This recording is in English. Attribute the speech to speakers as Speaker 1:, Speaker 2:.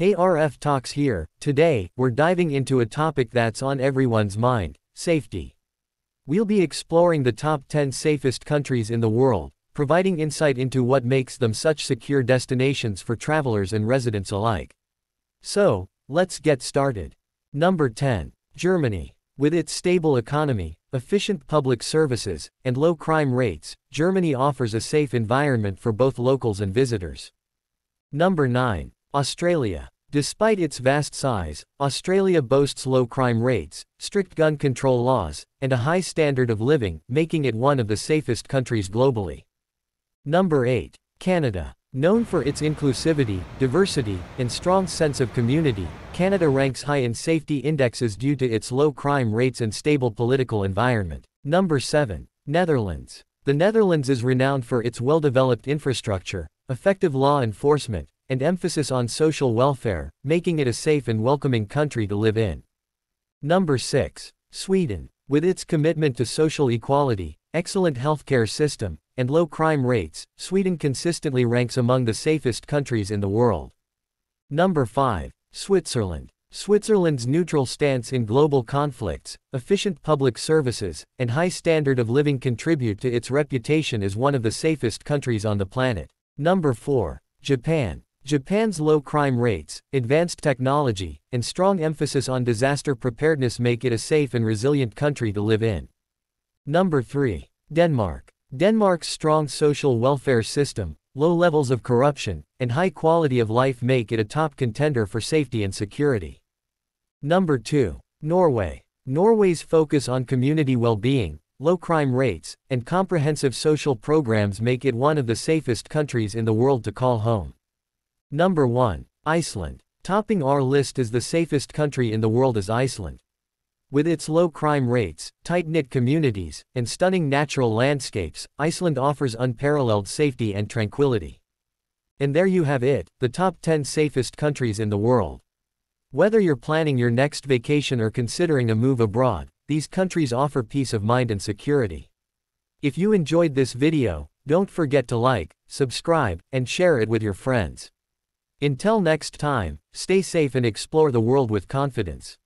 Speaker 1: Hey RF Talks here. Today, we're diving into a topic that's on everyone's mind safety. We'll be exploring the top 10 safest countries in the world, providing insight into what makes them such secure destinations for travelers and residents alike. So, let's get started. Number 10. Germany. With its stable economy, efficient public services, and low crime rates, Germany offers a safe environment for both locals and visitors. Number 9. Australia. Despite its vast size, Australia boasts low crime rates, strict gun control laws, and a high standard of living, making it one of the safest countries globally. Number 8. Canada. Known for its inclusivity, diversity, and strong sense of community, Canada ranks high in safety indexes due to its low crime rates and stable political environment. Number 7. Netherlands. The Netherlands is renowned for its well-developed infrastructure, effective law enforcement, and emphasis on social welfare, making it a safe and welcoming country to live in. Number 6. Sweden. With its commitment to social equality, excellent healthcare system, and low crime rates, Sweden consistently ranks among the safest countries in the world. Number 5. Switzerland. Switzerland's neutral stance in global conflicts, efficient public services, and high standard of living contribute to its reputation as one of the safest countries on the planet. Number 4. Japan. Japan's low crime rates, advanced technology, and strong emphasis on disaster preparedness make it a safe and resilient country to live in. Number 3. Denmark. Denmark's strong social welfare system, low levels of corruption, and high quality of life make it a top contender for safety and security. Number 2. Norway. Norway's focus on community well-being, low crime rates, and comprehensive social programs make it one of the safest countries in the world to call home. Number 1. Iceland. Topping our list as the safest country in the world is Iceland. With its low crime rates, tight-knit communities, and stunning natural landscapes, Iceland offers unparalleled safety and tranquility. And there you have it, the top 10 safest countries in the world. Whether you're planning your next vacation or considering a move abroad, these countries offer peace of mind and security. If you enjoyed this video, don't forget to like, subscribe, and share it with your friends. Until next time, stay safe and explore the world with confidence.